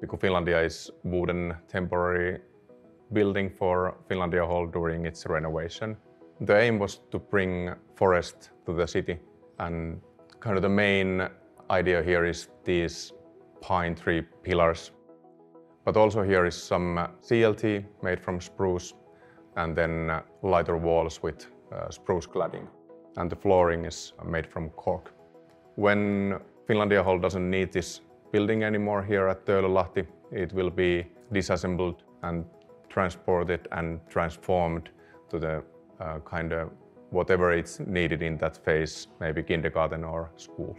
Pikku-Finlandia is wooden temporary building for Finlandia Hall during its renovation. The aim was to bring forest to the city and kind of the main idea here is these pine tree pillars. But also here is some CLT made from spruce and then lighter walls with uh, spruce cladding. And the flooring is made from cork. When Finlandia Hall doesn't need this building anymore here at Töölölahti, it will be disassembled and transported and transformed to the uh, kind of whatever it's needed in that phase, maybe kindergarten or school.